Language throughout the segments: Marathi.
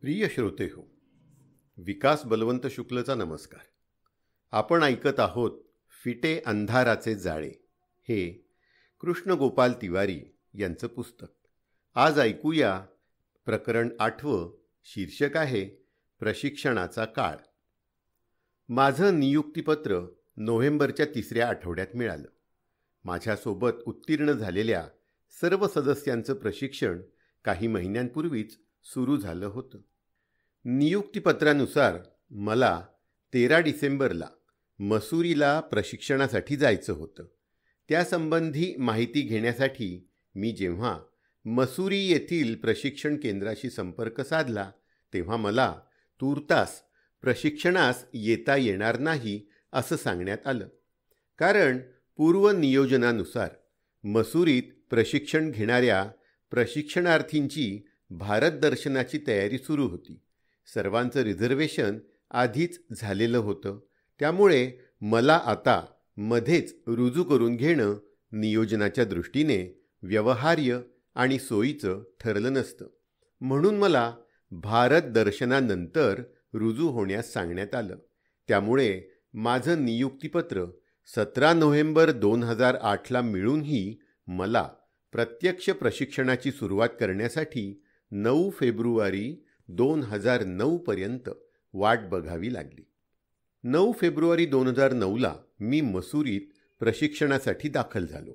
प्रिय श्रोते हो विकास बलवंत शुक्लचा नमस्कार. आपण ऐकत आहोत फिटे अंधाराचे जाळे. हे कृष्ण गोपाल तिवारी यांचं पुस्तक. आज ऐकूया प्रकरण आठवं शीर्षक आहे प्रशिक्षणाचा काळ. माझं नियुक्तीपत्र नोव्हेंबरच्या तिसऱ्या आठवड्यात मिळालं. माझ्यासोबत उत्तीर्ण झालेल्या सर्व सदस्यांचं प्रशिक्षण काही महिन्यांपूर्वीच सुरू झालं होतं. नियुक्तीपत्रानुसार मला तेरा डिसेंबरला मसुरीला प्रशिक्षणासाठी जायचं होतं. त्यासंबंधी माहिती घेण्यासाठी मी जेव्हा मसुरी येथील प्रशिक्षण केंद्राशी संपर्क साधला तेव्हा मला तूर्तास प्रशिक्षणास येता येणार नाही असं सांगण्यात आलं. कारण पूर्वनियोजनानुसार मसुरीत प्रशिक्षण घेणाऱ्या प्रशिक्षणार्थींची भारत दर्शनाची तयारी सुरू होती. सर्वांचं रिझर्वेशन आधीच झालेलं होतं. त्यामुळे मला आता मध्येच रुजू करून घेणं नियोजनाच्या दृष्टीने व्यवहार्य आणि सोयीचं ठरलं नसतं. म्हणून मला भारत दर्शनानंतर रुजू होण्यास सांगण्यात आलं. त्यामुळे माझं नियुक्तीपत्र सतरा नोव्हेंबर दोन हजार आठला मिळूनही मला प्रत्यक्ष प्रशिक्षणाची सुरुवात करण्यासाठी नऊ फेब्रुवारी दोन हजार नऊपर्यंत वाट बघावी लागली. नऊ फेब्रुवारी दोन हजार नऊला मी मसुरीत प्रशिक्षणासाठी दाखल झालो.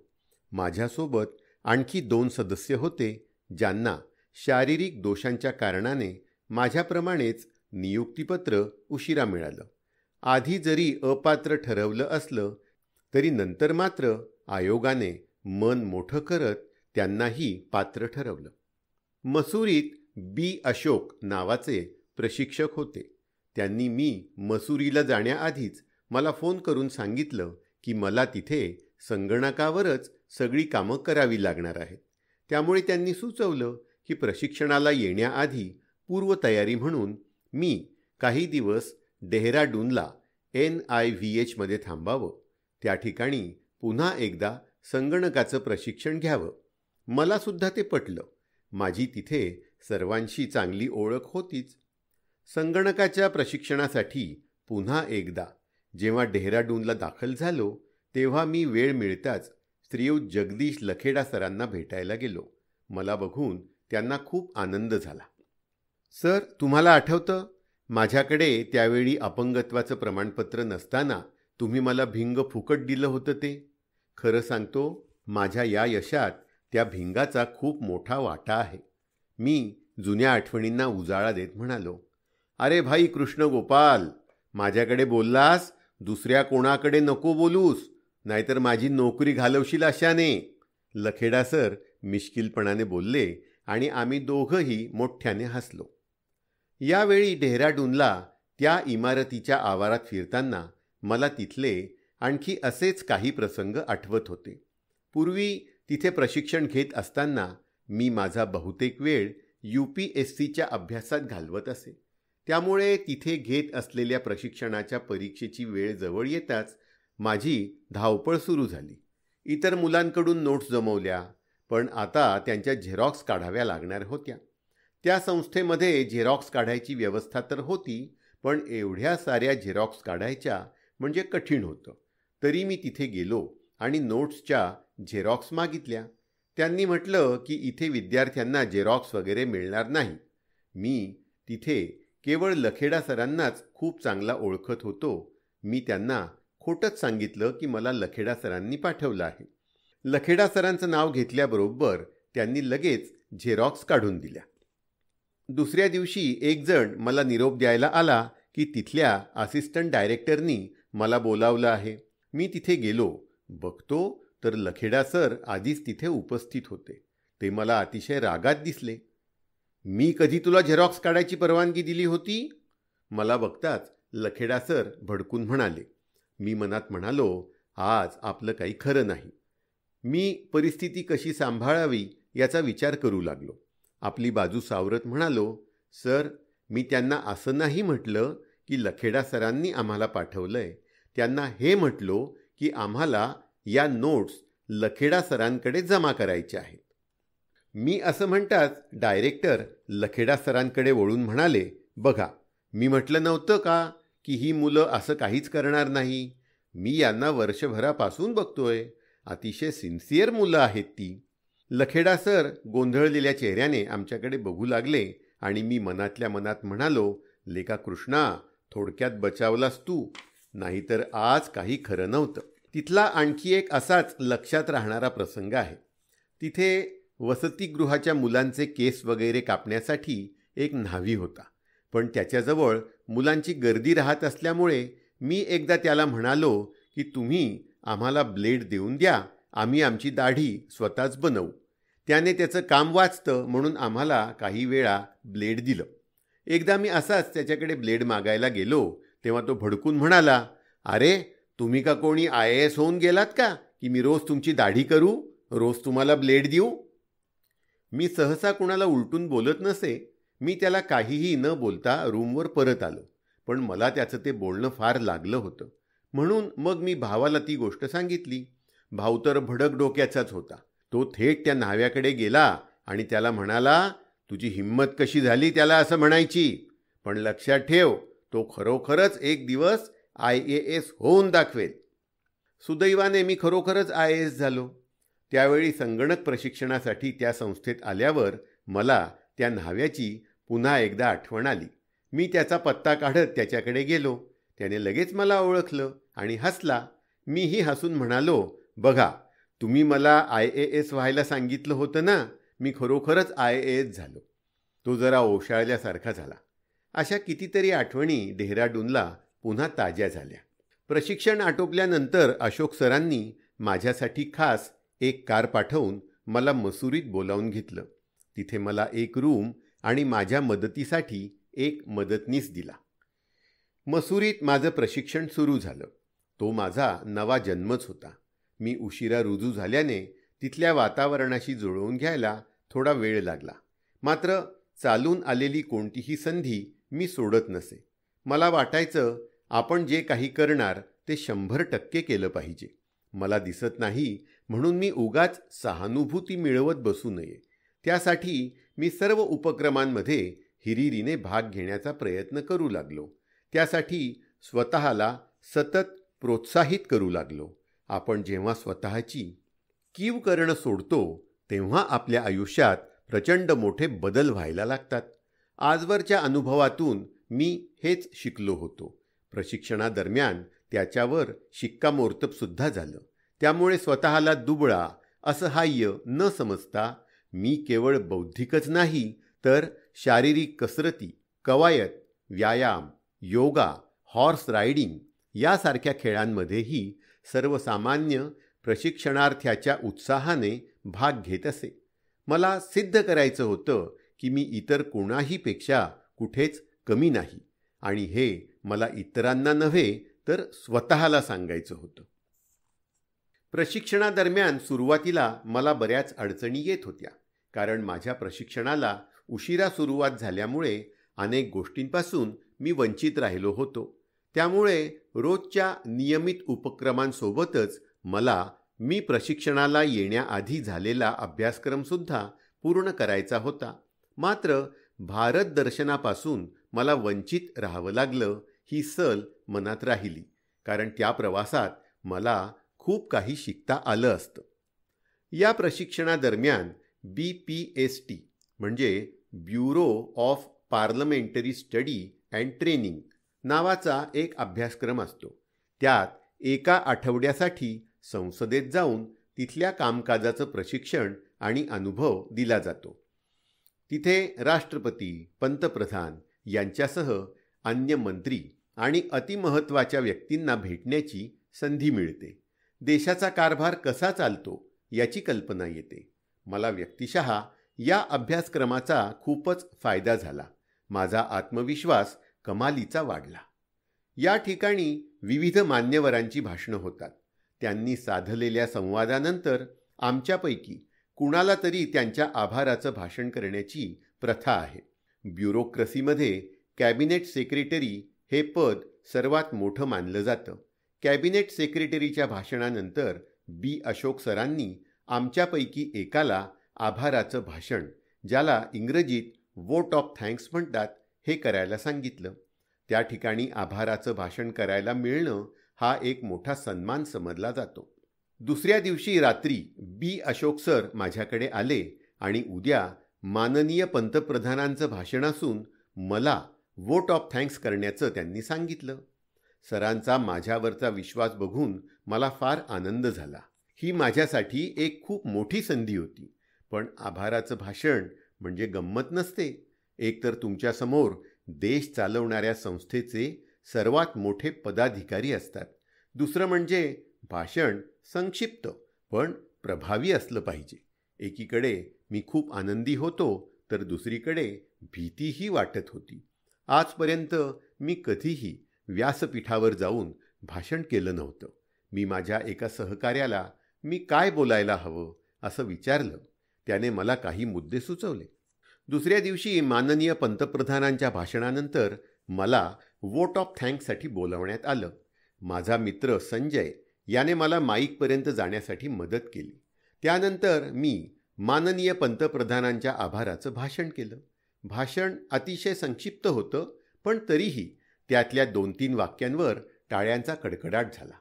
माझ्यासोबत आणखी दोन सदस्य होते ज्यांना शारीरिक दोषांच्या कारणाने माझ्याप्रमाणेच नियुक्तीपत्र उशिरा मिळालं. आधी जरी अपात्र ठरवलं असलं तरी नंतर मात्र आयोगाने मन मोठं करत त्यांनाही पात्र ठरवलं. मसुरीत बी. अशोक नावाचे प्रशिक्षक होते. त्यांनी मी मसुरीला जाण्याआधीच मला फोन करून सांगितलं की मला तिथे संगणकावरच सगळी कामं करावी लागणार आहेत. त्यामुळे त्यांनी सुचवलं की प्रशिक्षणाला येण्याआधी पूर्वतयारी म्हणून मी काही दिवस डेहराडूनला एन आय व्ही एचमध्ये थांबावं. त्या ठिकाणी पुन्हा एकदा संगणकाचं प्रशिक्षण घ्यावं. मलासुद्धा ते पटलं. माझी तिथे सर्वांशी चांगली ओळख होतीच. संगणकाच्या प्रशिक्षणासाठी पुन्हा एकदा जेव्हा डेहराडूनला दाखल झालो तेव्हा मी वेळ मिळताच स्त्रीयुत जगदीश लखेडा सरांना भेटायला गेलो. मला बघून त्यांना खूप आनंद झाला. सर तुम्हाला आठवतं? माझ्याकडे त्यावेळी अपंगत्वाचं प्रमाणपत्र नसताना तुम्ही मला भिंग फुकट दिलं होतं ते. खरं सांगतो माझ्या या यशात त्या भिंगाचा खूप मोठा वाटा आहे. मी जुन्या आठवणींना उजाळा देत म्हणालो अरे भाई कृष्ण गोपाल माझ्याकडे बोललास दुसऱ्या कोणाकडे नको बोलूस नाहीतर माझी नोकरी घालवशील अशाने. लखेडा सर मिश्किलपणाने बोलले आणि आम्ही दोघंही मोठ्याने हसलो. यावेळी डेहराडूनला त्या इमारतीच्या आवारात फिरताना मला तिथले आणखी असेच काही प्रसंग आठवत होते. पूर्वी तिथे प्रशिक्षण घेत असताना मी माझा बहुतेक वेळ यू पी एस सीच्या अभ्यासात घालवत असे. त्यामुळे तिथे घेत असलेल्या प्रशिक्षणाच्या परीक्षेची वेळ जवळ येताच माझी धावपळ सुरू झाली. इतर मुलांकडून नोट्स जमवल्या पण आता त्यांच्या झेरॉक्स काढाव्या लागणार होत्या. त्या संस्थेमध्ये झेरॉक्स काढायची व्यवस्था तर होती पण एवढ्या साऱ्या झेरॉक्स काढायच्या म्हणजे कठीण होतं. तरी मी तिथे गेलो आणि नोट्सच्या झेरॉक्स मागितल्या. त्यांनी म्हटलं की इथे विद्यार्थ्यांना झेरॉक्स वगैरे मिळणार नाही. मी तिथे केवळ लखेडा सरांनाच खूप चांगला ओळखत होतो. मी त्यांना खोटंच सांगितलं की मला लखेडा सरांनी पाठवलं आहे. लखेडा सरांचं नाव घेतल्याबरोबर त्यांनी लगेच झेरॉक्स काढून दिल्या. दुसऱ्या दिवशी एक जण मला निरोप द्यायला आला की तिथल्या असिस्टंट डायरेक्टरनी मला बोलावलं आहे. मी तिथे गेलो. बघतो तर लखेडा सर आधीच तिथे उपस्थित होते. ते मला अतिशय रागात दिसले. मी कधी तुला झेरॉक्स काढायची परवानगी दिली होती? मला बघताच लखेडा सर भडकून म्हणाले. मी मनात म्हणालो आज आपलं काही खरं नाही. मी परिस्थिती कशी सांभाळावी याचा विचार करू लागलो. आपली बाजू सावरत म्हणालो सर मी त्यांना असं नाही म्हटलं की लखेडा सरांनी आम्हाला पाठवलं आहे त्यांना हे म्हटलो की आम्हाला या नोट्स लखेडा सरांकडे जमा करायच्या आहेत. मी असं म्हणताच डायरेक्टर लखेडा सरांकडे वळून म्हणाले बघा मी म्हटलं नव्हतं का की ही मुलं असं काहीच करणार नाही? मी यांना वर्षभरापासून बघतोय. अतिशय सिन्सिअर मुलं आहेत ती. लखेडा सर गोंधळलेल्या चेहऱ्याने आमच्याकडे बघू लागले आणि मी मनातल्या मनात म्हणालो लेका कृष्णा थोडक्यात बचावलास तू. नाहीतर आज काही खरं नव्हतं. तिथला आणखी एक असाच लक्षात राहणारा प्रसंग आहे. तिथे वसतिगृहाच्या मुलांचे केस वगैरे कापण्यासाठी एक न्हावी होता. पण त्याच्याजवळ मुलांची गर्दी राहत असल्यामुळे मी एकदा त्याला म्हणालो की तुम्ही आम्हाला ब्लेड देऊन द्या आम्ही आमची दाढी स्वतःच बनवू. त्याने त्याचं काम वाचतं म्हणून आम्हाला काही वेळा ब्लेड दिलं. एकदा मी असाच त्याच्याकडे ब्लेड मागायला गेलो तेव्हा तो भडकून म्हणाला अरे तुम्ही का कोणी आय ए एस होऊन गेलात का? की मी रोज तुमची दाढी करू? रोज तुम्हाला ब्लेड देऊ? मी सहसा कुणाला उलटून बोलत नसे. मी त्याला काहीही न बोलता रूमवर परत आलो. पण मला त्याचं ते बोलणं फार लागलं होतं. म्हणून मग मी भावाला ती गोष्ट सांगितली. भाऊ तर भडक डोक्याचाच होता. तो थेट त्या न्हाव्याकडे गेला आणि त्याला म्हणाला तुझी हिंमत कशी झाली त्याला असं म्हणायची? पण लक्षात ठेव तो खरोखरच एक दिवस आय ए एस होऊन दाखवेल. सुदैवाने मी खरोखरच आय ए एस झालो. त्यावेळी संगणक प्रशिक्षणासाठी त्या संस्थेत आल्यावर मला त्या न्हाव्याची पुन्हा एकदा आठवण आली. मी त्याचा पत्ता काढत त्याच्याकडे गेलो. त्याने लगेच मला ओळखलं आणि हसला. मीही हसून म्हणालो बघा तुम्ही मला आय ए एस व्हायला सांगितलं होतं ना मी खरोखरच आय ए एस झालो. तो जरा ओशाळल्यासारखा झाला. अशा कितीतरी आठवणी डेहराडूनला पुन्हा ताज्या झाल्या. प्रशिक्षण आटोपल्यानंतर अशोक सरांनी माझ्यासाठी खास एक कार पाठवून मला मसुरीत बोलावून घेतलं. तिथे मला एक रूम आणि माझ्या मदतीसाठी एक मदतनीस दिला. मसुरीत माझं प्रशिक्षण सुरू झालं. तो माझा नवा जन्मच होता. मी उशिरा रुजू झाल्याने तिथल्या वातावरणाशी जुळवून घ्यायला थोडा वेळ लागला. मात्र चालून आलेली कोणतीही संधी मी सोडत नसे. मला वाटायचं आपण जे काही करणार ते शंभर टक्के केलं पाहिजे. मला दिसत नाही म्हणून मी उगाच सहानुभूती मिळवत बसू नये. त्यासाठी मी सर्व उपक्रमांमध्ये हिरिरीने भाग घेण्याचा प्रयत्न करू लागलो. त्यासाठी स्वतःला सतत प्रोत्साहित करू लागलो. आपण जेव्हा स्वतःची कीव करणं सोडतो तेव्हा आपल्या आयुष्यात प्रचंड मोठे बदल व्हायला लागतात. आजवरच्या अनुभवातून मी हेच शिकलो होतो. प्रशिक्षणादरम्यान त्याच्यावर शिक्कामोर्तबसुद्धा झालं. त्यामुळे स्वतःला दुबळा असहाय्य न समजता मी केवळ बौद्धिकच नाही तर शारीरिक कसरती कवायत व्यायाम योगा हॉर्स रायडिंग यासारख्या खेळांमध्येही सर्वसामान्य प्रशिक्षणार्थ्याच्या उत्साहाने भाग घेत असे. मला सिद्ध करायचं होतं की मी इतर कोणाहीपेक्षा कुठेच कमी नाही. आणि हे मला इतरांना नव्हे तर स्वतःला सांगायचं होतं. प्रशिक्षणादरम्यान सुरुवातीला मला बऱ्याच अडचणी येत होत्या कारण माझ्या प्रशिक्षणाला उशिरा सुरुवात झाल्यामुळे अनेक गोष्टींपासून मी वंचित राहिलो होतो. त्यामुळे रोजच्या नियमित उपक्रमांसोबतच मला मी प्रशिक्षणाला येण्याआधी झालेला अभ्यासक्रमसुद्धा पूर्ण करायचा होता. मात्र भारत दर्शनापासून मला वंचित राहावं लागलं ही सल मनात राहिली. कारण त्या प्रवासात मला खूप काही शिकता आलं असतं. या प्रशिक्षणादरम्यान बी पी एस टी म्हणजे bureau of parliamentary study and training नावाचा एक अभ्यासक्रम असतो. त्यात एका आठवड्यासाठी संसदेत जाऊन तिथल्या कामकाजाचं प्रशिक्षण आणि अनुभव दिला जातो. तिथे राष्ट्रपती पंतप्रधान यांच्यासह अन्य मंत्री आणि अतिमहत्त्वाच्या व्यक्तींना भेटण्याची संधी मिळते. देशाचा कारभार कसा चालतो याची कल्पना येते. मला व्यक्तिशः या अभ्यासक्रमाचा खूपच फायदा झाला. माझा आत्मविश्वास कमालीचा वाढला. या ठिकाणी विविध मान्यवरांची भाषणं होतात. त्यांनी साधलेल्या संवादानंतर आमच्यापैकी कुणाला तरी त्यांच्या आभाराचं भाषण करण्याची प्रथा आहे. ब्युरोक्रसीमध्ये कॅबिनेट सेक्रेटरी हे पद सर्वात मोठं मानलं जातं. कॅबिनेट सेक्रेटरीच्या भाषणानंतर बी. अशोक सरांनी आमच्यापैकी एकाला आभाराचं भाषण ज्याला इंग्रजीत वोट ऑफ थँक्स म्हणतात हे करायला सांगितलं. त्या ठिकाणी आभाराचं भाषण करायला मिळणं हा एक मोठा सन्मान समजला जातो. दुसऱ्या दिवशी रात्री बी. अशोक सर माझ्याकडे आले आणि उद्या माननीय पंतप्रधानांचं भाषण असून मला वोट ऑफ थँक्स करण्याचं त्यांनी सांगितलं. सरांचा माझ्यावरचा विश्वास बघून मला फार आनंद झाला. ही माझ्यासाठी एक खूप मोठी संधी होती. पण आभाराचं भाषण म्हणजे गंमत नसते. एकतर तुमच्यासमोर देश चालवणाऱ्या संस्थेचे सर्वात मोठे पदाधिकारी असतात. दुसरं म्हणजे भाषण संक्षिप्त पण प्रभावी असलं पाहिजे. एकीकडे मी खूप आनंदी होतो तर दुसरीकडे भीतीही वाटत होती. आजपर्यंत मी कधीही व्यासपीठावर जाऊन भाषण केलं नव्हतं. मी माझ्या एका सहकार्याला मी काय बोलायला हवं? असं विचारलं. त्याने मला काही मुद्दे सुचवले. दुसऱ्या दिवशी माननीय पंतप्रधानांच्या भाषणानंतर मला वोट ऑफ थँक्ससाठी बोलवण्यात आलं. माझा मित्र संजय याने मला माईकपर्यंत जाण्यासाठी मदत केली. त्यानंतर मी माननीय पंतप्रधानांच्या आभाराचं भाषण केलं. भाषण अतिशय संक्षिप्त होतं पण तरीही त्यातल्या दोन तीन वाक्यांवर टाळ्यांचा कडकडाट झाला.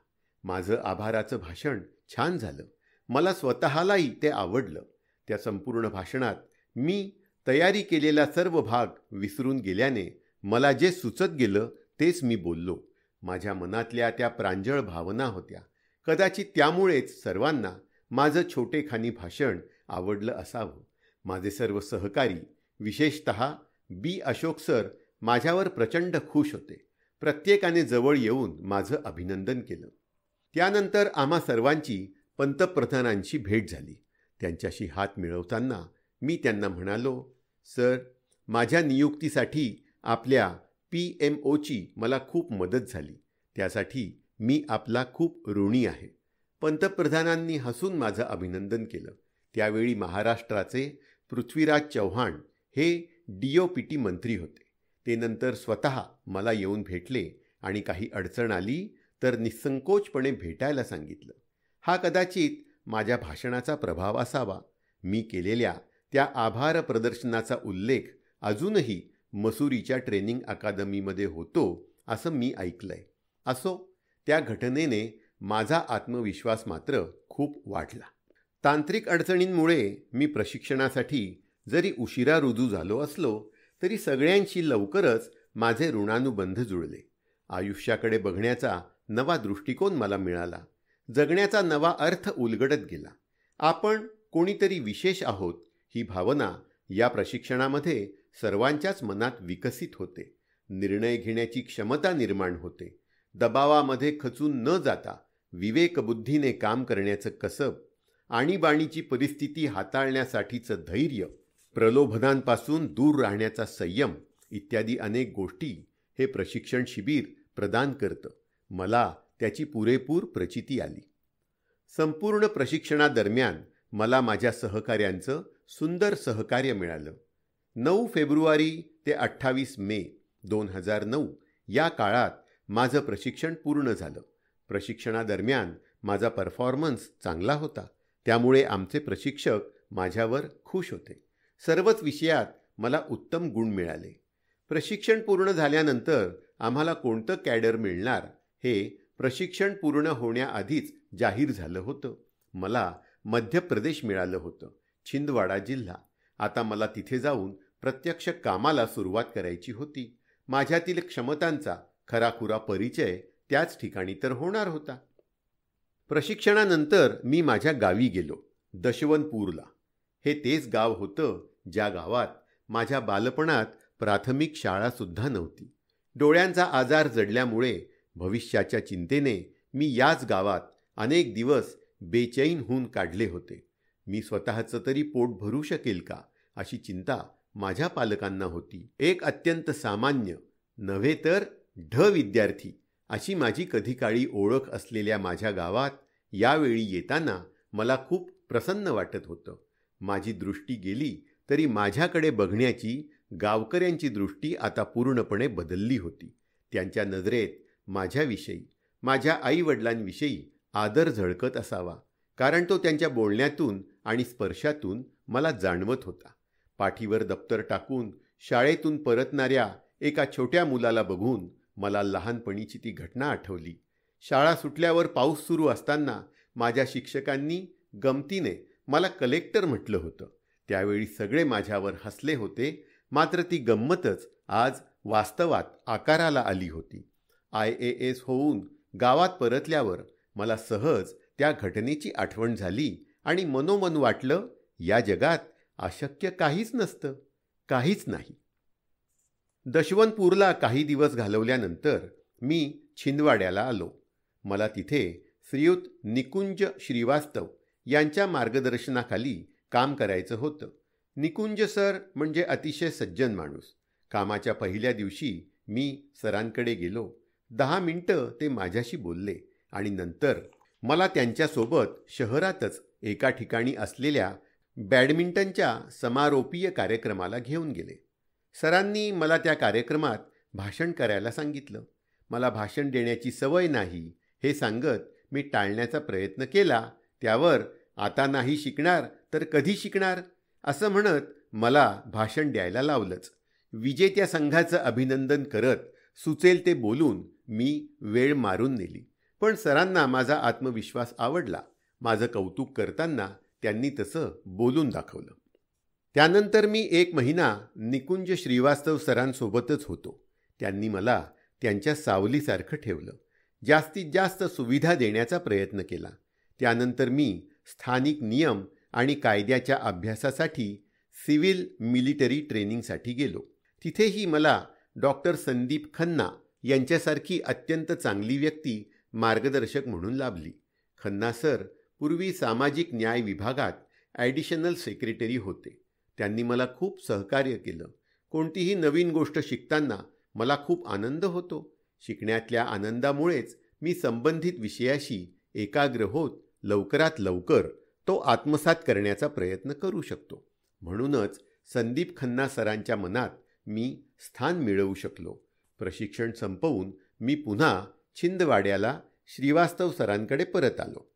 माझं आभाराचं भाषण छान झालं. मला स्वतःलाही ते आवडलं. त्या संपूर्ण भाषणात मी तयारी केलेला सर्व भाग विसरून गेल्याने मला जे सुचत गेलं तेच मी बोललो. माझ्या मनातल्या त्या प्रांजळ भावना होत्या. कदाचित त्यामुळेच सर्वांना माझं छोटेखानी भाषण आवडलं असावं. माझे सर्व सहकारी विशेषत बी. अशोक सर माझ्यावर प्रचंड खुश होते. प्रत्येकाने जवळ येऊन माझं अभिनंदन केलं. त्यानंतर आम्हा सर्वांची पंतप्रधानांची भेट झाली. त्यांच्याशी हात मिळवताना मी त्यांना म्हणालो सर माझ्या नियुक्तीसाठी आपल्या पी एम ओची मला खूप मदत झाली. त्यासाठी मी आपला खूप ऋणी आहे. पंतप्रधानांनी हसून माझं अभिनंदन केलं. त्यावेळी महाराष्ट्राचे पृथ्वीराज चव्हाण हे डी ओ पी टी मंत्री होते. ते नंतर स्वतः मला येऊन भेटले आणि काही अडचण आली तर निसंकोचपणे भेटायला सांगितलं. हा कदाचित माझ्या भाषणाचा प्रभाव असावा. मी केलेल्या त्या आभार प्रदर्शनाचा उल्लेख अजूनही मसुरीच्या ट्रेनिंग अकादमीमध्ये होतो असं मी ऐकलंय. असो त्या घटनेने माझा आत्मविश्वास मात्र खूप वाढला. तांत्रिक अडचणींमुळे मी प्रशिक्षणासाठी जरी उशिरा रुजू झालो असलो तरी सगळ्यांशी लवकरच माझे ऋणानुबंध जुळले. आयुष्याकडे बघण्याचा नवा दृष्टिकोन मला मिळाला. जगण्याचा नवा अर्थ उलगडत गेला. आपण कोणीतरी विशेष आहोत ही भावना या प्रशिक्षणामध्ये सर्वांच्याच मनात विकसित होते. निर्णय घेण्याची क्षमता निर्माण होते. दबावामध्ये खचून न जाता विवेकबुद्धीने काम करण्याचं कसब आणीबाणीची परिस्थिती हाताळण्यासाठीचं धैर्य प्रलोभनांपासून दूर राहण्याचा संयम इत्यादी अनेक गोष्टी हे प्रशिक्षण शिबिर प्रदान करतं. मला त्याची पुरेपूर प्रचिती आली. संपूर्ण प्रशिक्षणादरम्यान मला माझ्या सहकाऱ्यांचं सुंदर सहकार्य मिळालं. नऊ फेब्रुवारी ते अठ्ठावीस मे दोन हजार नऊ या काळात माझं प्रशिक्षण पूर्ण झालं. प्रशिक्षणादरम्यान माझा परफॉर्मन्स चांगला होता. त्यामुळे आमचे प्रशिक्षक माझ्यावर खुश होते. सर्वच विषयात मला उत्तम गुण मिळाले. प्रशिक्षण पूर्ण झाल्यानंतर आम्हाला कोणतं कॅडर मिळणार हे प्रशिक्षण पूर्ण होण्याआधीच जाहीर झालं होतं. मला मध्य प्रदेश मिळालं होतं छिंदवाडा जिल्हा. आता मला तिथे जाऊन प्रत्यक्ष कामाला सुरुवात करायची होती. माझ्यातील क्षमतांचा खराखुरा परिचय त्याच ठिकाणी तर होणार होता. प्रशिक्षणानंतर मी माझ्या गावी गेलो दशवनपूरला हे तेच गाव होतं ज्या गावात माझ्या बालपणात प्राथमिक शाळासुद्धा नव्हती. डोळ्यांचा आजार जडल्यामुळे भविष्याच्या चिंतेने मी याच गावात अनेक दिवस बेचैन होऊन काढले होते. मी स्वतःचं तरी पोट भरू शकेल का अशी चिंता माझ्या पालकांना होती. एक अत्यंत सामान्य नव्हे तर ढ विद्यार्थी अशी माझी कधी काळी ओळख असलेल्या माझ्या गावात यावेळी येताना मला खूप प्रसन्न वाटत होतं. माझी दृष्टी गेली तरी माझ्याकडे बघण्याची गावकऱ्यांची दृष्टी आता पूर्णपणे बदलली होती. त्यांच्या नजरेत माझ्याविषयी माझ्या आईवडिलांविषयी आदर झळकत असावा कारण तो त्यांच्या बोलण्यातून आणि स्पर्शातून मला जाणवत होता. पाठीवर दप्तर टाकून शाळेतून परतणाऱ्या एका छोट्या मुलाला बघून मला लहानपणीची ती घटना आठवली. शाळा सुटल्यावर पाऊस सुरू असताना माझ्या शिक्षकांनी गमतीने मला कलेक्टर म्हटलं होतं. त्यावेळी सगळे माझ्यावर हसले होते मात्र ती गंमतच आज वास्तवात आकाराला आली होती. आय ए एस होऊन गावात परतल्यावर मला सहज त्या घटनेची आठवण झाली आणि मनोमन वाटलं या जगात अशक्य काहीच नसतं काहीच नाही. दशवंतपूरला काही दिवस घालवल्यानंतर मी छिंदवाड्याला आलो. मला तिथे श्रीयुत निकुंज श्रीवास्तव यांच्या मार्गदर्शनाखाली काम करायचं होतं. निकुंज सर म्हणजे अतिशय सज्जन माणूस. कामाच्या पहिल्या दिवशी मी सरांकडे गेलो. दहा मिनटं ते माझ्याशी बोलले आणि नंतर मला त्यांच्यासोबत शहरातच एका ठिकाणी असलेल्या बॅडमिंटनच्या समारोपीय कार्यक्रमाला घेऊन गेले. सरांनी मला त्या कार्यक्रमात भाषण करायला सांगितलं. मला भाषण देण्याची सवय नाही हे सांगत मी टाळण्याचा प्रयत्न केला. त्यावर आता नाही शिकणार तर कधी शिकणार? असं म्हणत मला भाषण द्यायला लावलंच. विजेत्या संघाचं अभिनंदन करत सुचेल ते बोलून मी वेळ मारून नेली. पण सरांना माझा आत्मविश्वास आवडला. माझं कौतुक करताना त्यांनी तसं बोलून दाखवलं. त्यानंतर मी एक महिना निकुंज श्रीवास्तव सरांसोबतच होतो. त्यांनी मला त्यांच्या सावलीसारखं ठेवलं. जास्तीत जास्त सुविधा देण्याचा प्रयत्न केला. त्यानंतर मी स्थानिक नियम आणि कायद्याच्या अभ्यासासाठी सिव्हिल मिलिटरी ट्रेनिंगसाठी गेलो. तिथेही मला डॉक्टर संदीप खन्ना यांच्यासारखी अत्यंत चांगली व्यक्ती मार्गदर्शक म्हणून लाभली. खन्ना सर पूर्वी सामाजिक न्याय विभागात ॲडिशनल सेक्रेटरी होते. त्यांनी मला खूप सहकार्य केलं. कोणतीही नवीन गोष्ट शिकताना मला खूप आनंद होतो. शिकण्यातल्या आनंदामुळेच मी संबंधित विषयाशी एकाग्र होत लवकरात लवकर तो आत्मसात करण्याचा प्रयत्न करू शकतो. म्हणूनच संदीप खन्ना सरांच्या मनात मी स्थान मिळवू शकलो. प्रशिक्षण संपवून मी पुन्हा छिंदवाड्याला श्रीवास्तव सरांकडे परत आलो.